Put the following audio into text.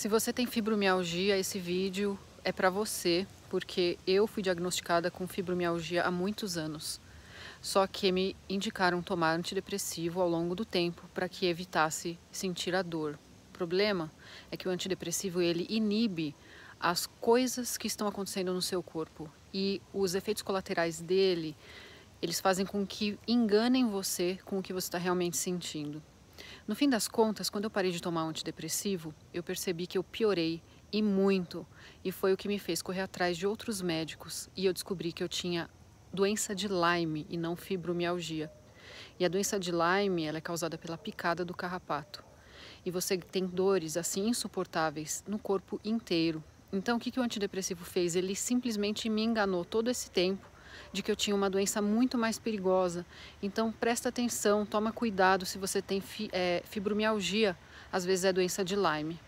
Se você tem fibromialgia, esse vídeo é para você, porque eu fui diagnosticada com fibromialgia há muitos anos. Só que me indicaram tomar antidepressivo ao longo do tempo para que evitasse sentir a dor. O problema é que o antidepressivo ele inibe as coisas que estão acontecendo no seu corpo e os efeitos colaterais dele eles fazem com que enganem você com o que você está realmente sentindo. No fim das contas, quando eu parei de tomar antidepressivo, eu percebi que eu piorei e muito, e foi o que me fez correr atrás de outros médicos e eu descobri que eu tinha doença de Lyme e não fibromialgia. E a doença de Lyme ela é causada pela picada do carrapato. E você tem dores assim insuportáveis no corpo inteiro. Então o que, que o antidepressivo fez? Ele simplesmente me enganou todo esse tempo de que eu tinha uma doença muito mais perigosa. Então presta atenção, toma cuidado se você tem é, fibromialgia, às vezes é doença de Lyme.